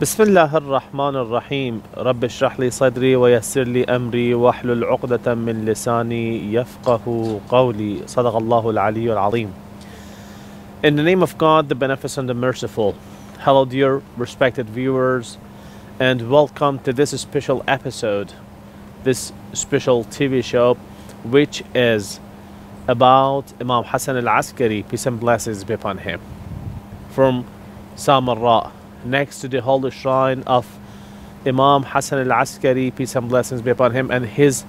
بسم الله الرحمن الرحيم رب اشرح لي صدري ويسر لي أمري واحلل عقدة من لساني يفقه قولي صدق الله العلي العظيم In the name of God, the Beneficent and Merciful, hello dear respected viewers and welcome to this special episode, this special TV show which is about Imam Hassan al-Askari, peace and blessings be upon him, from Samarra, next to the holy shrine of Imam Hassan al-Askari, peace and blessings be upon him, and his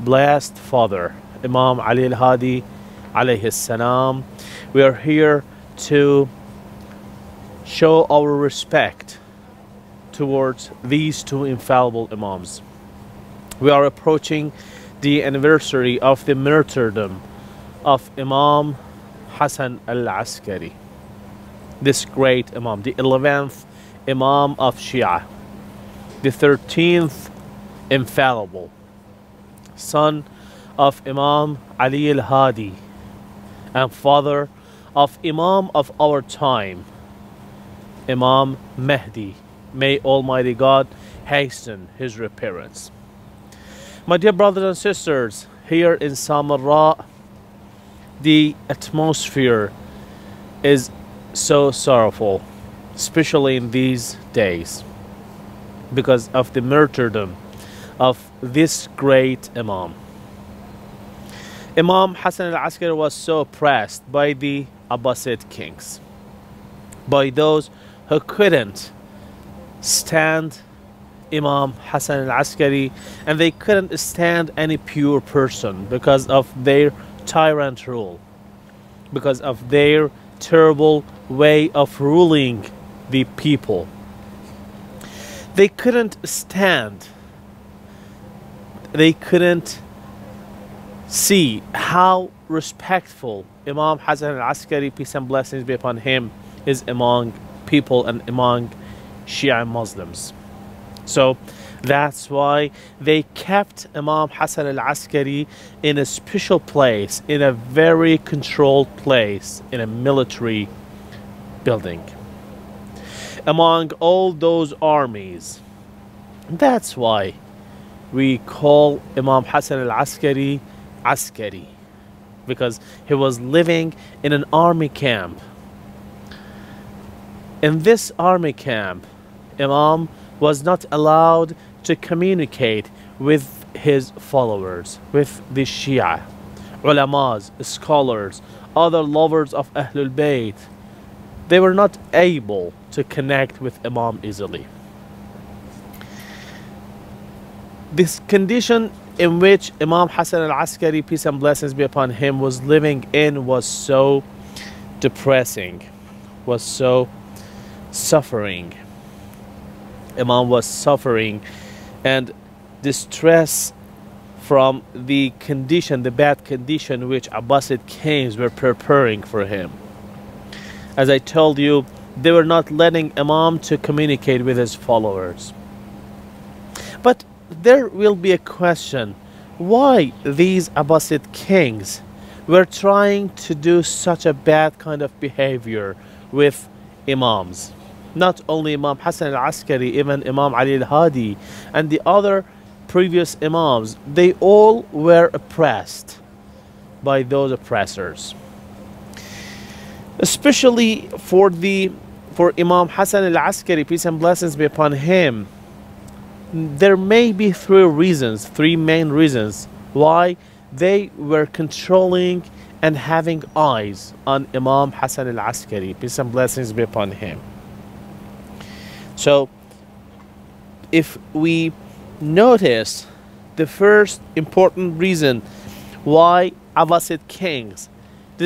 blessed father, Imam Ali al-Hadi, alayhi salam. We are here to show our respect towards these two infallible Imams. We are approaching the anniversary of the martyrdom of Imam Hassan al-Askari, this great Imam, the 11th Imam of Shia, the 13th infallible, son of Imam Ali al-Hadi, and father of Imam of our time, Imam Mahdi. May Almighty God hasten his appearance. My dear brothers and sisters, here in Samarra, the atmosphere is so sorrowful, especially in these days, because of the martyrdom of this great Imam. Imam Hassan al Askari was so oppressed by the Abbasid kings, by those who couldn't stand Imam Hassan al Askari and they couldn't stand any pure person because of their tyrant rule, because of their terrible way of ruling the people. They couldn't stand, they couldn't see how respectful Imam Hassan al Askari, peace and blessings be upon him, is among people and among Shia Muslims. So that's why they kept Imam Hassan al Askari in a special place, in a very controlled place, in a military building. Among all those armies. That's why we call Imam Hassan al Askari Askari because he was living in an army camp. In this army camp, Imam was not allowed to communicate with his followers, with the Shia, ulamas, scholars, other lovers of Ahlul Bayt. They were not able to connect with Imam easily. This condition in which Imam Hassan al Askari, peace and blessings be upon him, was living in was so depressing, was so suffering. Imam was suffering and distress from the condition, the bad condition which Abbasid kings were preparing for him. As I told you, they were not letting Imam to communicate with his followers. But there will be a question why these Abbasid kings were trying to do such a bad kind of behavior with Imams not only Imam Hassan al-Askari, even Imam Ali al-Hadi and the other previous Imams, they all were oppressed by those oppressors. Especially for the for Imam Hassan al-Askari, peace and blessings be upon him, there may be three reasons, three main reasons why they were controlling and having eyes on Imam Hassan al-Askari, peace and blessings be upon him. So, if we notice the first important reason why Abbasid kings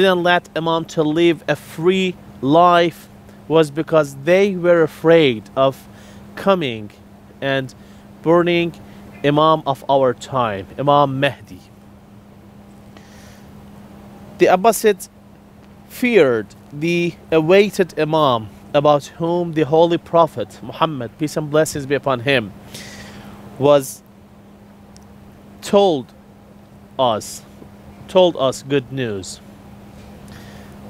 didn't let Imam to live a free life was because they were afraid of coming and burning Imam of our time, Imam Mahdi. The Abbasids feared the awaited Imam about whom the Holy Prophet Muhammad, peace and blessings be upon him, was told us, told us good news.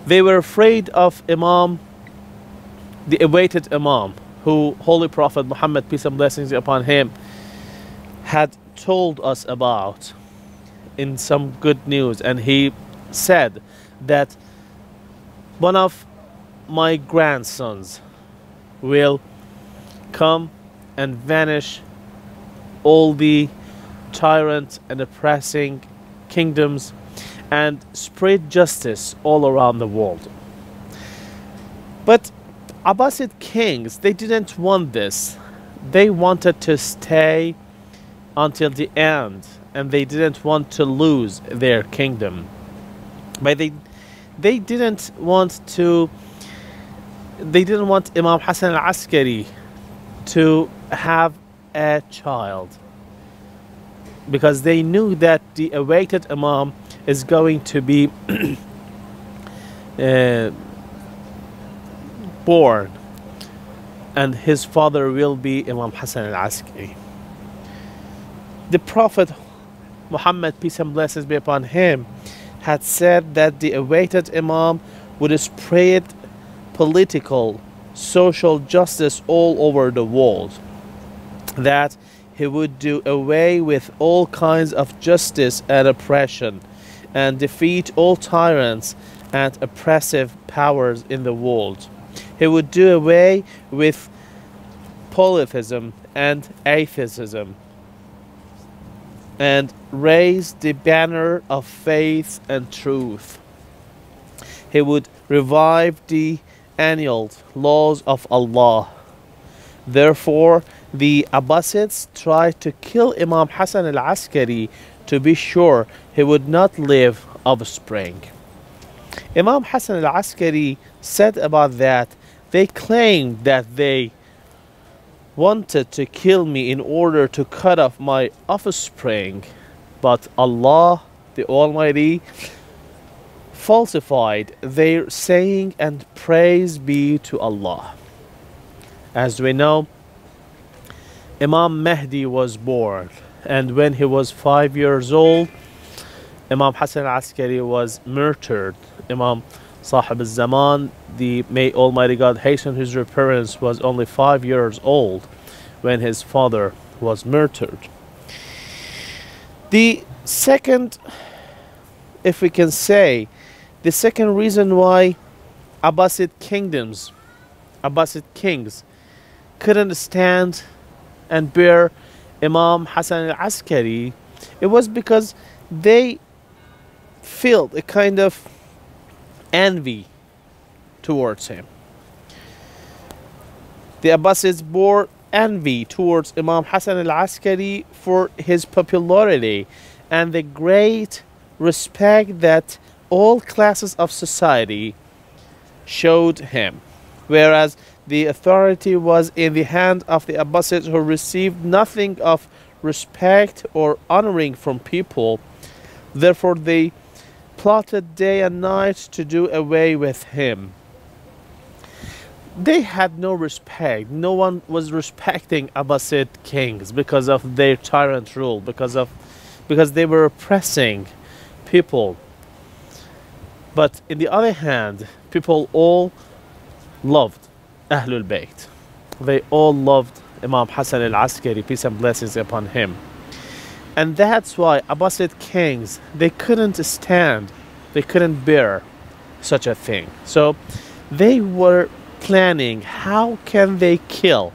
They were afraid of Imam, the awaited Imam, who Holy Prophet Muhammad, peace and blessings upon him, had told us about in some good news. And he said that one of my grandsons will come and vanish all the tyrant and oppressing kingdoms and spread justice all around the world. But Abbasid kings, they didn't want this. They wanted to stay until the end and they didn't want to lose their kingdom. But they they didn't want to they didn't want Imam Hassan al-Askari to have a child because they knew that the awaited Imam is going to be uh, born and his father will be Imam Hassan al-Askari. The Prophet Muhammad, peace and blessings be upon him, had said that the awaited Imam would spread political, social justice all over the world. That he would do away with all kinds of justice and oppression and defeat all tyrants and oppressive powers in the world. He would do away with polytheism and atheism and raise the banner of faith and truth. He would revive the annual laws of Allah. Therefore, the Abbasids tried to kill Imam Hassan al Askari to be sure he would not live offspring. Imam Hassan al Askari said about that, they claimed that they wanted to kill me in order to cut off my offspring, but Allah, the Almighty, falsified their saying and praise be to Allah. As we know, Imam Mahdi was born, and when he was five years old, Imam Hassan Askari was murdered. Imam Sahib al-Zaman, the may Almighty God hasten his appearance, was only five years old when his father was murdered. The second, if we can say, the second reason why Abbasid kingdoms, Abbasid kings, couldn't stand and bear Imam Hassan al-Askari, it was because they felt a kind of envy towards him. The Abbasids bore envy towards Imam Hassan al-Askari for his popularity and the great respect that all classes of society showed him. Whereas the authority was in the hand of the Abbasids who received nothing of respect or honoring from people. Therefore, they plotted day and night to do away with him. They had no respect. No one was respecting Abbasid kings because of their tyrant rule, because of because they were oppressing people. But in the other hand, people all loved Ahlul Bayt. They all loved Imam Hassan al-Askari, peace and blessings upon him. And that's why Abbasid kings, they couldn't stand, they couldn't bear such a thing. So they were planning how can they kill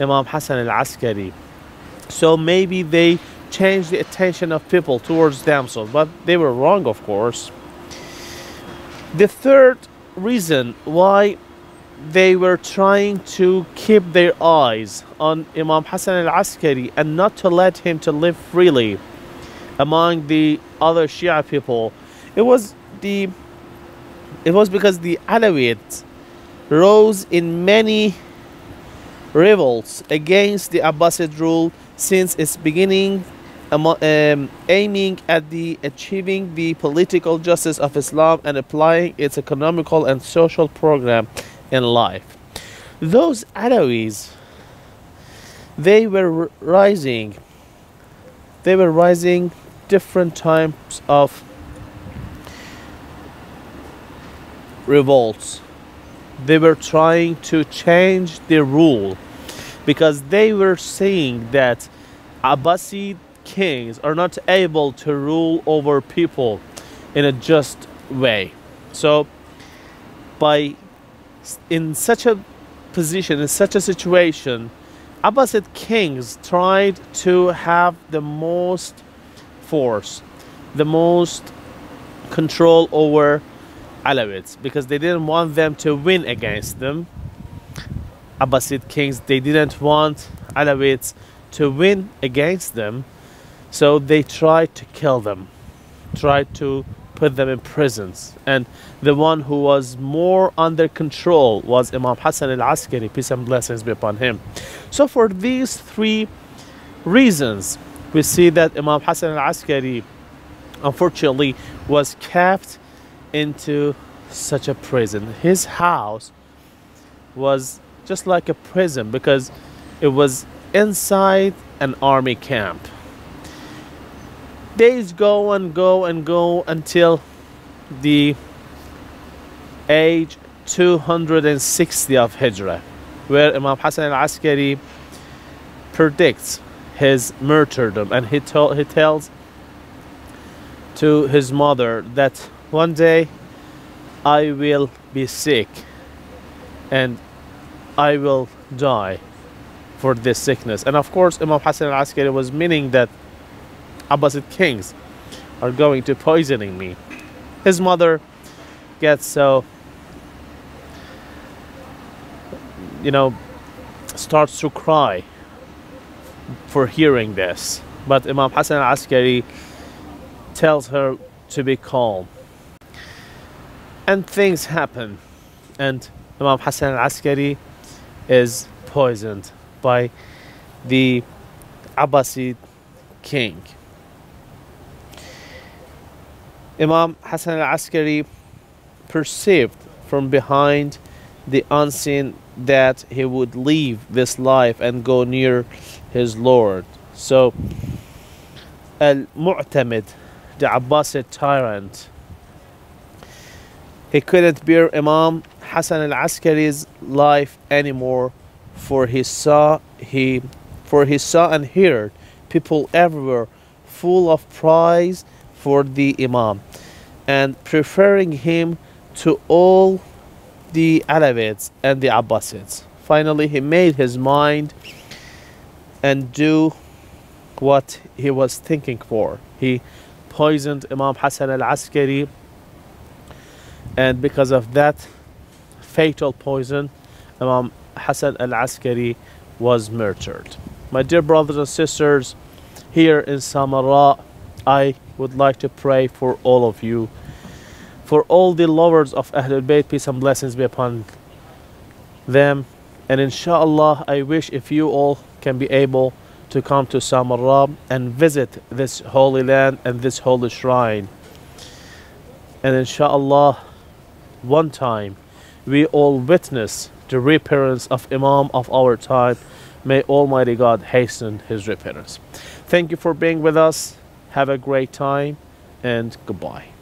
Imam Hassan al-Askari. So maybe they changed the attention of people towards themselves, but they were wrong, of course. The third reason why they were trying to keep their eyes on Imam Hassan al-Askari and not to let him to live freely among the other Shia people. It was the it was because the Alawites rose in many revolts against the Abbasid rule since its beginning um, aiming at the achieving the political justice of Islam and applying its economical and social program in life. Those Alawis, they were rising. They were rising different types of revolts, they were trying to change the rule because they were saying that Abbasid kings are not able to rule over people in a just way. So, by in such a position, in such a situation, Abbasid kings tried to have the most force, the most control over Alawites because they didn't want them to win against them. Abbasid kings, they didn't want Alawites to win against them, so they tried to kill them, tried to put them in prisons. And the one who was more under control was Imam Hassan al Askari, peace and blessings be upon him. So, for these three reasons, we see that Imam Hassan al Askari unfortunately was kept into such a prison. His house was just like a prison because it was inside an army camp. Days go and go and go until the age 260 of Hijrah, where Imam Hassan al Askari predicts his martyrdom and he, to- he tells to his mother that one day I will be sick and I will die for this sickness. And of course, Imam Hassan al Askari was meaning that Abbasid kings are going to poisoning me. His mother gets so, you know, starts to cry for hearing this. But Imam Hassan al Askari tells her to be calm. And things happen. And Imam Hassan al Askari is poisoned by the Abbasid king. Imam Hassan al Askari perceived from behind the unseen that he would leave this life and go near his Lord. So, Al Mu'tamid the Abbasid tyrant. He couldn't bear Imam Hassan al-Askari's life anymore for he saw he for he saw and heard people everywhere full of praise for the Imam and preferring him to all the Alawites and the Abbasids. Finally, he made his mind and do what he was thinking for. He poisoned Imam Hassan al Askari, and because of that fatal poison, Imam Hassan al Askari was murdered. My dear brothers and sisters, here in Samarra, I would like to pray for all of you, for all the lovers of Ahlul Bayt, peace and blessings be upon them. And inshallah, I wish if you all can be able to come to Samarra and visit this holy land and this holy shrine. And inshallah, one time we all witness the reappearance of Imam of our time. May Almighty God hasten his reappearance. Thank you for being with us. Have a great time and goodbye.